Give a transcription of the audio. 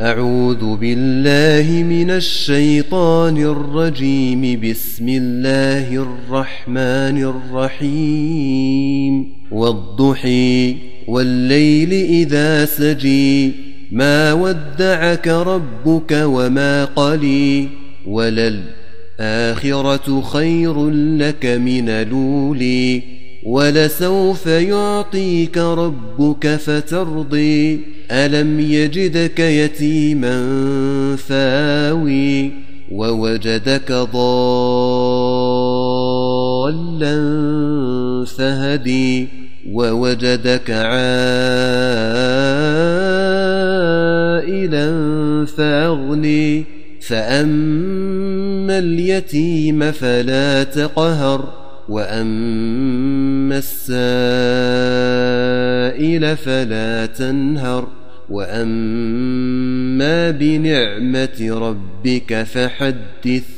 أعوذ بالله من الشيطان الرجيم. بسم الله الرحمن الرحيم. والضحي والليل إذا سجي. ما ودعك ربك وما قلي. وللآخرة خير لك من لولي. ولسوف يعطيك ربك فترضي. ألم يجدك يتيما فاوي ووجدك ضالا فهدي ووجدك عائلا فأغني. فأما اليتيم فلا تقهر. وأما السائل فلا تنهر وأما بنعمة ربك فحدث